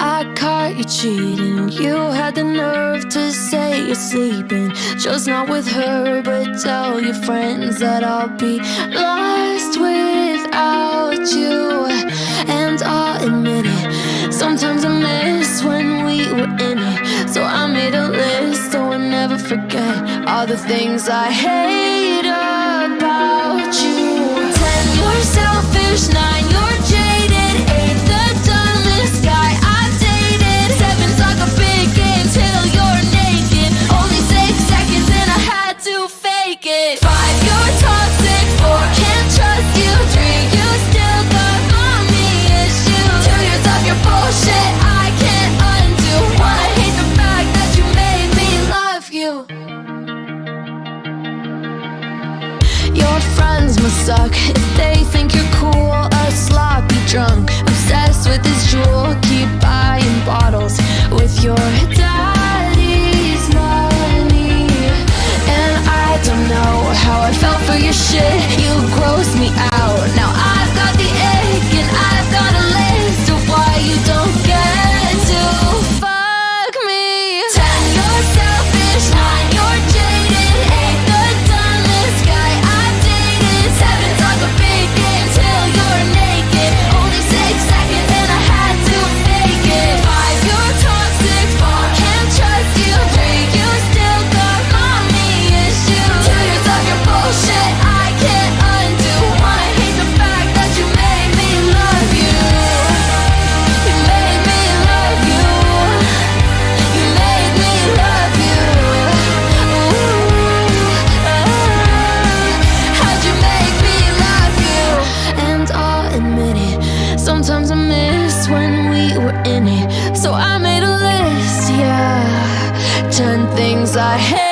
I caught you cheating. You had the nerve to say you're sleeping. Just not with her, but tell your friends that I'll be lost without you. And I'll admit it, sometimes I miss when we were in it. So I made a list so I never forget all the things I hate to fake it. Five, you're toxic. Four, can't trust you. Three, you still got mommy issues. Two years of your bullshit I can't undo. One, I hate the fact that you made me love you. Your friends must suck if they think you're cool. Your shit. You gross me out. So I made a list, yeah, ten things I hate.